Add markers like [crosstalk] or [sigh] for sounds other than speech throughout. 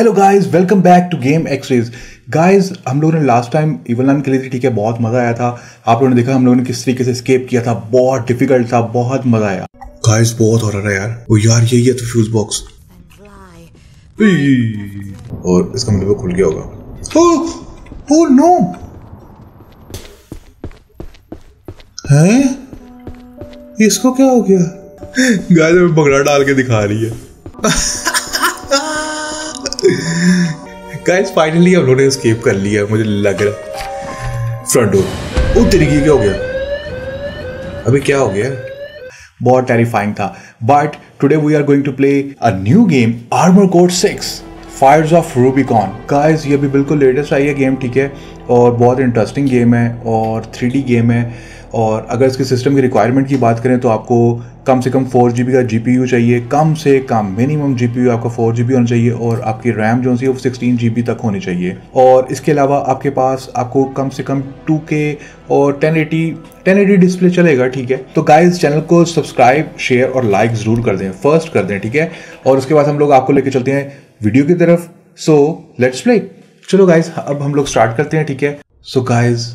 Hello guys welcome back to game X-rays guys हम लोगों ने लास्ट टाइम इवल खेली थी, ठीक है? बहुत मज़ा आया था। आप लोगों ने देखा, हम लोगों ने किस तरीके से स्केप किया था। बहुत डिफ़िकल्ट था, बहुत मज़ा आया। गाइस बहुत हो रहा है यार। ओ यार, यही है तो फ्यूज बॉक्स और इसका मतलब खुल गया होगा। ओह! ओह नो हैं? इसको क्या हो गया? गाइस में बगड़ा डाल के दिखा रही है। [laughs] गाइस फाइनली हम लोगों ने स्केप कर लिया, मुझे लग रहा फ्रंट डोर ओ तरीके क्या हो गया? अभी क्या हो गया? बहुत टेरिफाइंग था। But today we are going to play a new game armour code six fires of Rubicon guys ये भी बिल्कुल लेटेस्ट आई है गेम ठीक है? और बहुत इंटरेस्टिंग गेम है, और थ्री गेम है। और अगर इसके सिस्टम की रिक्वायरमेंट की बात करें तो आपको कम से कम फोर जी का जी चाहिए, कम से कम मिनिमम जी आपका फोर जी होना चाहिए और आपकी रैम जो सी वो सिक्सटीन जी तक होनी चाहिए। और इसके अलावा आपके पास आपको कम से कम टू के और ten eighty ten eighty display चलेगा, ठीक है? तो गाइस चैनल को सब्सक्राइब शेयर और लाइक ज़रूर कर दें फ़र्स्ट कर दें, ठीक है? और उसके बाद हम लोग आपको लेके चलते हैं वीडियो की तरफ़। सो लेट्स प्ले चलो गाइज़ अब हम लोग स्टार्ट करते हैं, ठीक है? सो गाइज़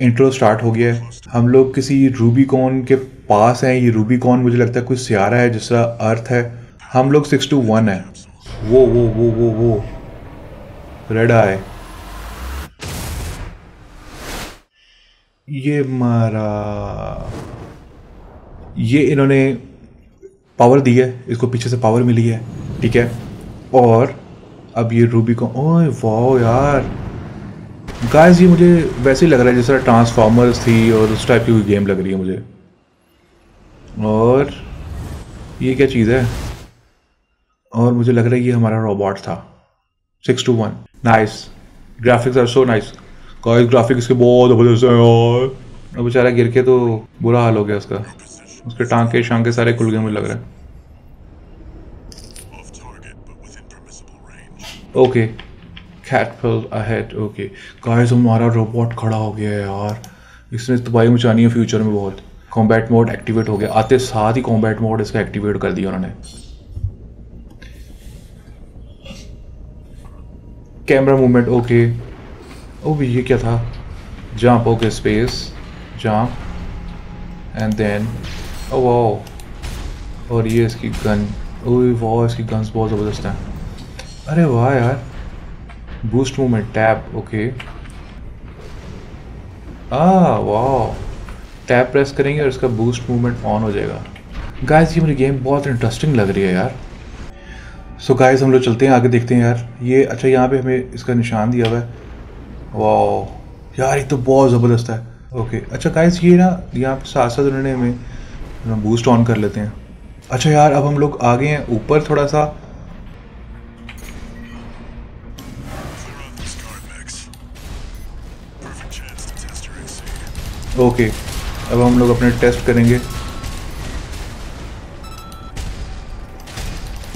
इंट्रो स्टार्ट हो गया है। हम लोग किसी रूबीकॉन के पास हैं, ये रूबीकॉन मुझे लगता है कोई सियारा है जिसका अर्थ है। हम लोग सिक्स टू वन है। वो वो वो वो वो। रेड आए ये मारा। ये इन्होंने पावर दी है। इसको पीछे से पावर मिली है। ठीक है। और अब ये रूबी को ओए वाह यार। गाइस ये मुझे वैसे ही लग रहा है जैसा ट्रांसफॉर्मर्स थी और उस टाइप की कोई गेम लग रही है मुझे। और ये क्या चीज़ है? और मुझे लग रहा है ये हमारा रोबोट था। Six two one nice graphics are so nice guys graphics के बहुत ज़बरदस्त है अब बेचारा गिर के तो बुरा हाल हो गया उसका। उसके टांके शांके सारे खुल गए मुझे लग रहा है। ओके. कैटफल अहेड ओके गाइस हमारा रोबोट खड़ा हो गया है यार। इसने तबाही मचानी है फ्यूचर में बहुत। कॉम्बैट मोड एक्टिवेट हो गया। आते साथ ही कॉम्बैट मोड इसका एक्टिवेट कर दिया उन्होंने। कैमरा मूवमेंट ओके ओ भी ये क्या था? Jump okay space jump and then oh वाह और ये इसकी गन ओ वाह इसकी गन्स बहुत ज़बरदस्त हैं। अरे वाह, यार। बूस्ट मूवमेंट टैप ओके आ वाह टैप प्रेस करेंगे और इसका बूस्ट मूवमेंट ऑन हो जाएगा। गाइस ये मेरी गेम बहुत इंटरेस्टिंग लग रही है यार। सो so गाइस हम लोग चलते हैं, आगे देखते हैं यार। ये अच्छा यहाँ पे हमें इसका निशान दिया हुआ है। वाह यार, ये तो बहुत ज़बरदस्त है। ओके अच्छा गाइस ये ना, यहाँ पे साथ साथ उन्होंने हमें बूस्ट ऑन कर लेते हैं। अच्छा यार, अब हम लोग आगे हैं, ऊपर थोड़ा सा। ओके अब हम लोग अपने टेस्ट करेंगे।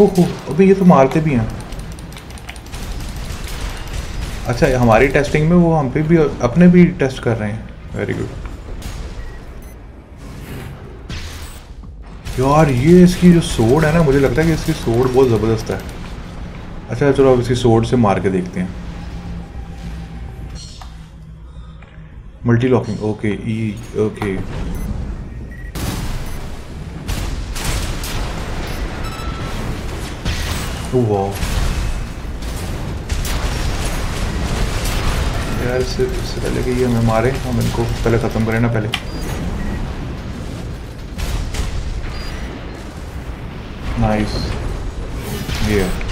ओहो अभी ये तो मारते भी हैं। अच्छा हमारी टेस्टिंग में वो हम पे भी, अपने भी टेस्ट कर रहे हैं। वेरी गुड यार, ये इसकी जो सोड है ना, मुझे लगता है कि इसकी सोड बहुत ज़बरदस्त है। अच्छा चलो, अब इसकी सोड से मार के देखते हैं। Multi लॉकिंग ओके ई oh यार इससे इससे पहले कि ये हमें मारे हम इनको पहले ख़त्म करें ना पहले। नाइस ये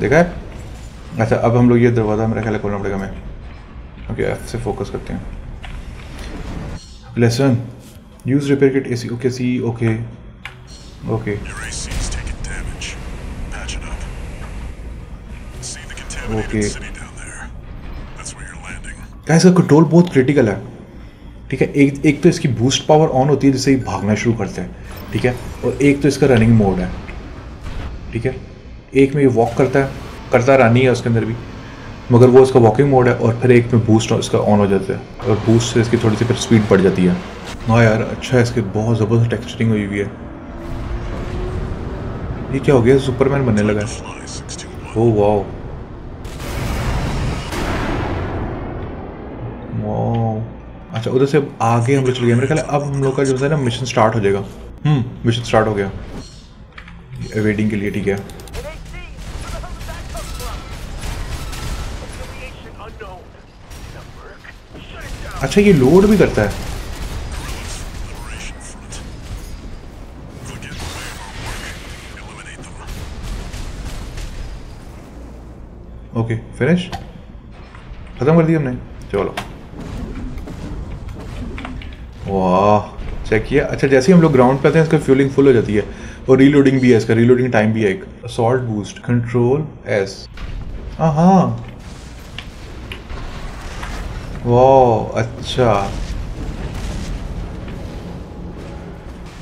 देखा है? अच्छा अब हम लोग ये दरवाज़ा मेरा ख्याल खोलना पड़ेगा मैं ओके एफ़ से फोकस करते हैं। Lesson use repair kit AC okay C okay okay okay इसका कंट्रोल बहुत क्रिटिकल है। ठीक है, एक एक तो इसकी बूस्ट पावर ऑन होती है जिससे ही भागना शुरू करते हैं। ठीक है, और एक तो इसका रनिंग मोड है। ठीक है? एक में ये वॉक करता है, करता रानी है उसके अंदर भी, मगर वो उसका वॉकिंग मोड है और फिर एक में बूस्ट इसका ऑन हो जाता है और बूस्ट से इसकी थोड़ी सी फिर स्पीड बढ़ जाती है। हाँ यार अच्छा है, इसके बहुत ज़बरदस्त टेक्सचरिंग हुई हुई है। ये क्या हो गया? सुपरमैन बनने लगा ओ वाओ वाओ अच्छा उधर से अब आगे हम लोग चले गए। मेरे ख्याल अब हम लोग का जो है ना मिशन स्टार्ट हो जाएगा। हम्म मिशन स्टार्ट हो गया। वेटिंग के लिए ठीक है। अच्छा ये लोड भी करता है। ओके फिनिश खत्म कर दिया हमने। चलो। वाह चेक किया। अच्छा जैसे ही हम लोग ग्राउंड पे आते हैं, इसका फ्यूलिंग फुल हो जाती है। और रीलोडिंग भी है इसका रीलोडिंग टाइम भी है एक। सॉल्ट बूस्ट कंट्रोल एस हाँ वाह अच्छा।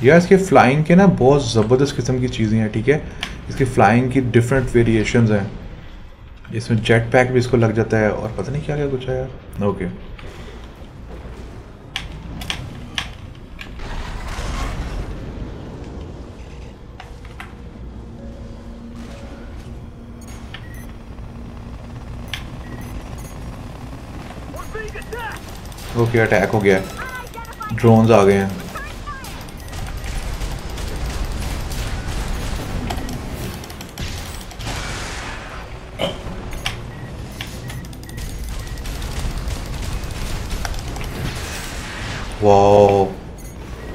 यार, इसके फ्लाइंग के ना बहुत ज़बरदस्त किस्म की चीज़ें हैं, ठीक है? इसकी फ्लाइंग की डिफरेंट वेरिएशंस हैं। इसमें जेट पैक भी इसको लग जाता है और पता नहीं क्या क्या कुछ है यार। ओके ओके अटैक हो गया। ड्रोन्स आ गए हैं। वाओ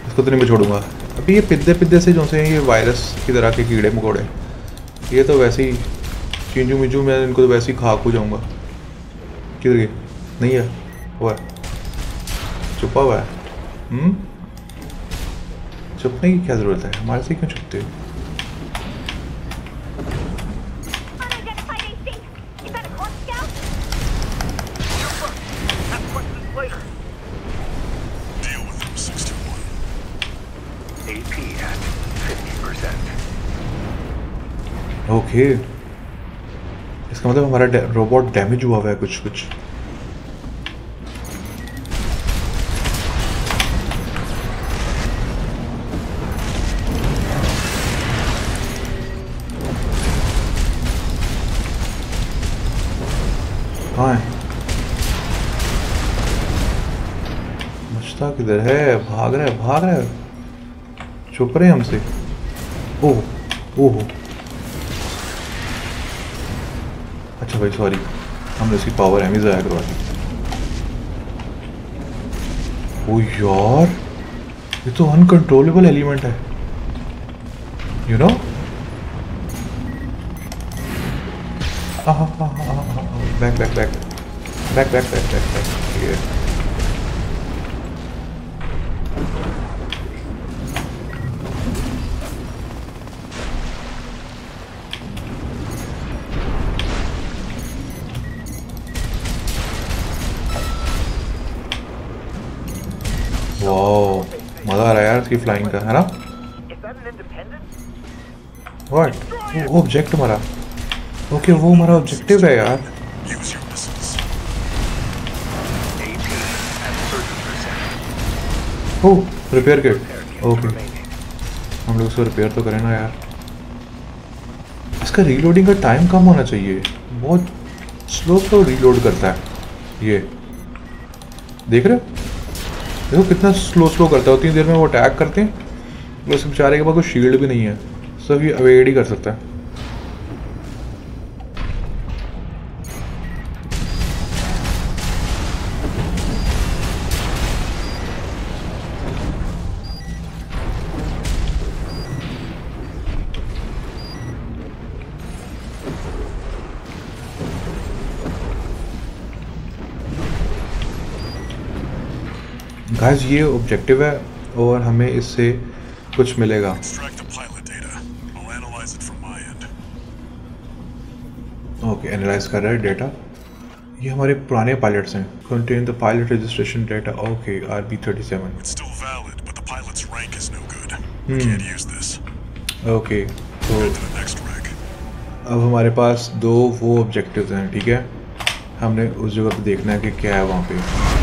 इसको तो नहीं मैं छोड़ूँगा। अभी ये पिद्दे पिद्दे से जो से ये वायरस की तरह के कीड़े मकोड़े, ये तो वैसे ही चिंजू मिंजू, मैं इनको तो वैसे ही खा खू जाऊँगा। किधर गए? नहीं है वो है छुपा हुआ है छुपने की क्या ज़रूरत है हमारे से क्यों छुपते हो ओके okay. इसका मतलब हमारा रोबोट डैमेज हुआ हुआ है कुछ कुछ। हाँ। मुश्ताक किधर है, भाग रहा है, भाग रहा छुप रहे हमसे। ओह ओह। अच्छा भाई सॉरी हमने इसकी पावर एम ही ज़ाया करवा दी। ओ यार, ये तो अनकंट्रोलेबल एलिमेंट है। You you know back back back back back back back back मज़ा आ रहा है यार इसकी फ्लाइंग का है ना? व्हाट वो ऑब्जेक्ट हमारा ओके, वो हमारा ऑब्जेक्टिव है यार। ओ रिपेयर किट ओके हम लोग उसको रिपेयर तो करें ना यार। इसका रीलोडिंग का टाइम कम होना चाहिए। बहुत स्लो स्लो रीलोड करता है। ये। देख रहे हो? देखो कितना स्लो स्लो करता है। उतनी देर में वो अटैक करते हैं। प्लस बेचारे के पास कोई शील्ड भी नहीं है। सब ये अवेड ही कर सकता है। गाइस ये ऑब्जेक्टिव है और हमें इससे कुछ मिलेगा। ओके एनालाइज कर रहा है डेटा ये हमारे पुराने पायलट्स हैं। Contain the pilot registration data okay R B thirty seven okay तो अब हमारे पास दो वो ऑब्जेक्टिव्स हैं ठीक है? हमने उस जगह पे देखना है कि क्या है वहाँ पे।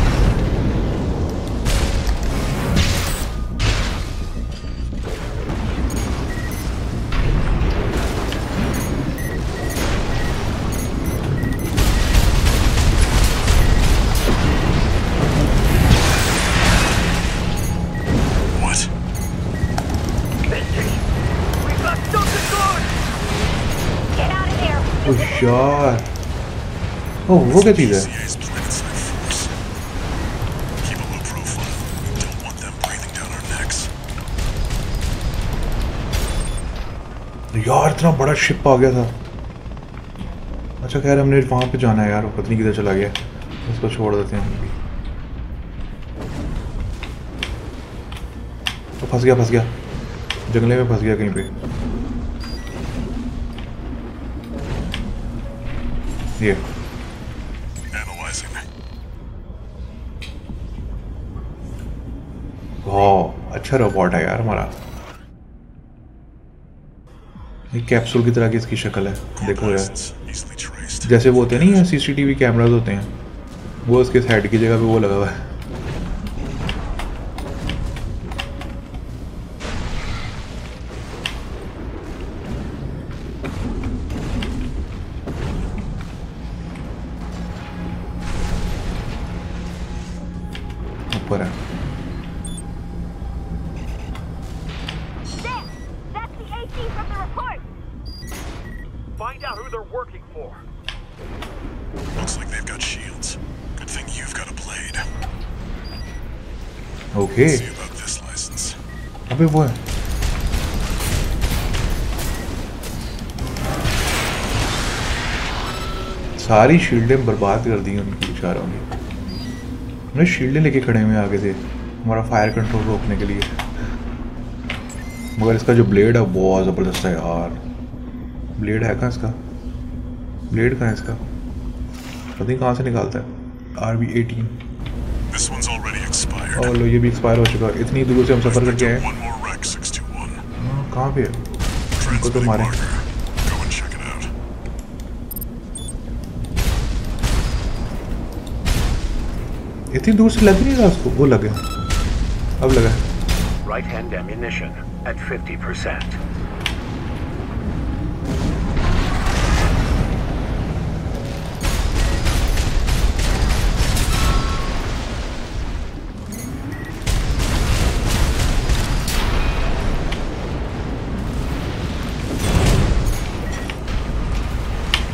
यार ओ वो क्या चीज़ CA's planet-side force. Keep a low profile. We don't want them breathing down our necks. यार इतना बड़ा शिप आ गया था अच्छा खैर, हमने वहाँ पे जाना है यार वो पता नहीं किधर चला गया उसको छोड़ देते हैं अभी तो फंस गया फंस गया जंगले में फंस गया कहीं पे ये Analyzing. वाह अच्छा रोबोट है यार हमारा। एक कैप्सूल की तरह की इसकी शक्ल है। देखो यार. जैसे वो होते हैं है सीसीटीवी कैमरास होते हैं। वो उसके साइड की जगह पे वो लगा हुआ है। अबे वो है। सारी शील्डें बर्बाद कर दी उनकी बेचारों ने। उन्हें शील्डें लेके खड़े हुए आगे से हमारा फायर कंट्रोल रोकने के लिए। मगर इसका जो ब्लेड है बहुत ज़बरदस्त है यार। ब्लेड है कहाँ इसका? ब्लेड कहाँ है इसका? पता नहीं कहाँ से निकालता है। R B eighteen. और लो ये भी एक्सपायर हो चुका है। इतनी दूर से हम सफ़र करके आए कहाँ पे को तो मारे इतनी दूर से लग नहीं रहा उसको? वो लगे। अब लगा। Right hand ammunition at 50 percent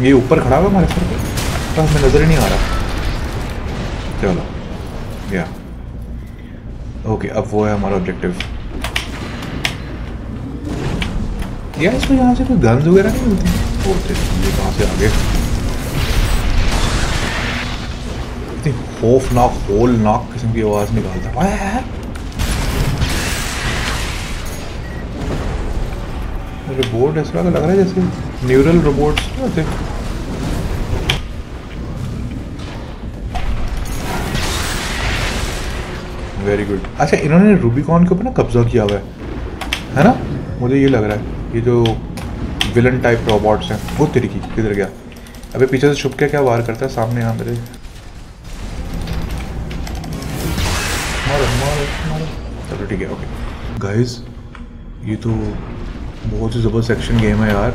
ये ऊपर खड़ा हुआ हमारे सर पे तो हमें नज़र ही नहीं आ रहा। चलो। या। ओके, अब वो है हमारा ऑब्जेक्टिव यार, इसमें यहाँ से कोई गन्स वगैरह नहीं मिलती? होते ये कहाँ से आ गए? इतनी खौफनाक, होलनाक किस्म की आवाज़ निकालता है। रोबोट ऐसा लग रहा है जैसे न्यूरल रोबोट्स नहीं होते वेरी गुड अच्छा इन्होंने रूबिकॉन के ऊपर ना कब्जा किया हुआ है। है ना? मुझे ये लग रहा है, ये जो विलन टाइप रोबोट्स हैं, वो तरीकी किधर गया? अबे, पीछे से छुप के क्या वार करता है? सामने यहाँ मारो चलो, ठीक है ओके गाइस ये तो बहुत ही ज़बरदस्त एक्शन गेम है यार।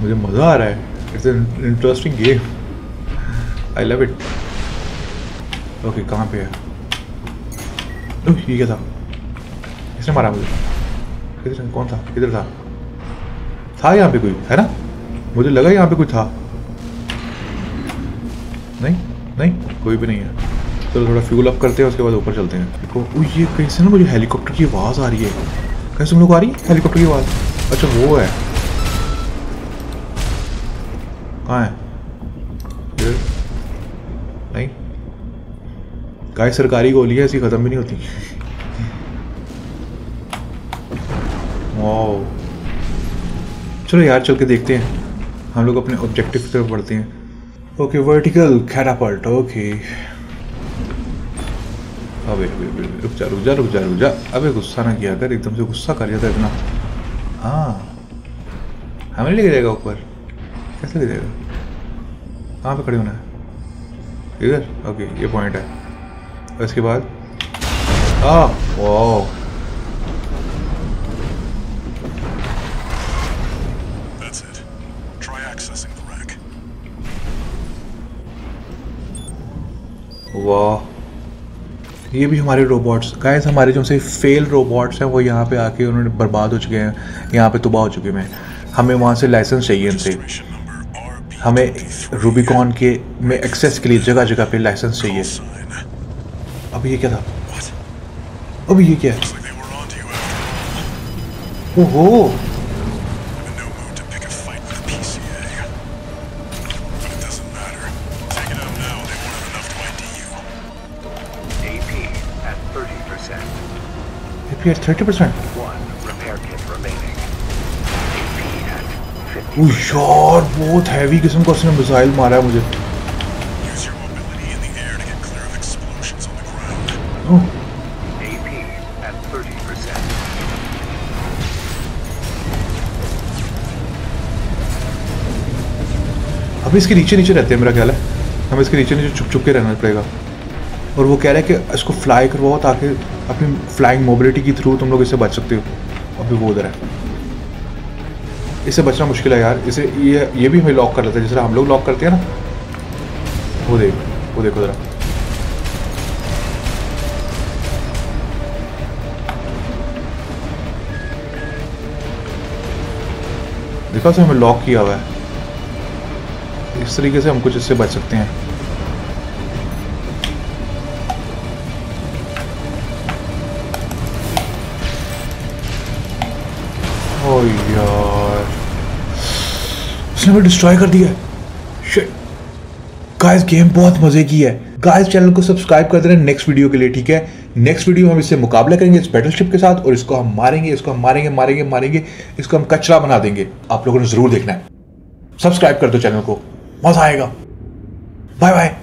मुझे मज़ा आ रहा है। It's an interesting game I love it okay कहाँ पे है? ओह, ये क्या था? किसने मारा मुझे? किधर कौन था? किधर था? था यहाँ पे कोई है ना? मुझे लगा यहाँ पे कोई था। नहीं नहीं कोई भी नहीं है। चलो थोड़ा फ्यूल अप करते हैं उसके बाद ऊपर चलते हैं। देखो ओह, ये कहीं से ना मुझे हेलीकॉप्टर की आवाज़ आ रही है? कैसे तुम लोग आ रही है? हेलीकॉप्टर की आवाज़। अच्छा वो है। कहाँ है नहीं। गाय सरकारी गोली है ऐसी ख़त्म भी नहीं होती। वाओ। चलो यार चल के देखते हैं। हम लोग अपने ऑब्जेक्टिव की तरफ़ बढ़ते हैं। ओके वर्टिकल कैटापल्ट ओके अबे अबे अबे रुक जा रुक जा रुक जा रुक जा। अबे गुस्सा ना किया कर एकदम से गुस्सा कर जाता इतना। हाँ। हमें लेके जाएगा ऊपर? कैसे ले जाएगा कहाँ पे खड़े होना है? इधर? ओके ये पॉइंट है। और इसके बाद? आ वाह. वाह ये भी हमारे रोबोट्स गाइस हमारे जो से फेल रोबोट्स हैं वो यहाँ पे आके उन्होंने बर्बाद हो चुके हैं। यहाँ पे तबाह हो चुके हैं। हमें वहाँ से लाइसेंस चाहिए इनसे हमें रूबिकॉन के में एक्सेस के लिए जगह जगह पे लाइसेंस चाहिए। अब ये क्या था? अब ये क्या ओहो! थर्टी परसेंट यार बहुत हैवी किस्म का उसने मिसाइल मारा है मुझे Use your mobility in the air to get clear of explosions on the ground. Oh, AP at 30%. अभी इसके नीचे नीचे रहते हैं मेरा ख्याल है हमें इसके नीचे नीचे छुप छुप के रहना पड़ेगा और वो कह रहा है कि इसको फ्लाई करवाओ ताकि अपनी फ्लाइंग मोबिलिटी के थ्रू तुम लोग इससे बच सकते हो अभी वो उधर है इससे बचना मुश्किल है यार। इसे ये ये भी हमें लॉक कर लेता है जिस हम लोग लॉक करते हैं ना। वो देख, वो देखो ज़रा। देखा उसने हमें लॉक किया हुआ है। इस तरीके से हम कुछ इससे बच सकते हैं। ओ यार। उसने हमें डिस्ट्रॉय कर दिया। गाइस गेम बहुत मज़े की है। गाइस चैनल को सब्सक्राइब कर देना नेक्स्ट वीडियो के लिए, ठीक है? नेक्स्ट वीडियो हम इससे मुकाबला करेंगे इस बैटलशिप के साथ और इसको हम मारेंगे, इसको हम मारेंगे मारेंगे मारेंगे, इसको हम कचरा बना देंगे। आप लोगों ने ज़रूर देखना है। सब्सक्राइब कर दो चैनल को। मज़ा आएगा। Bye bye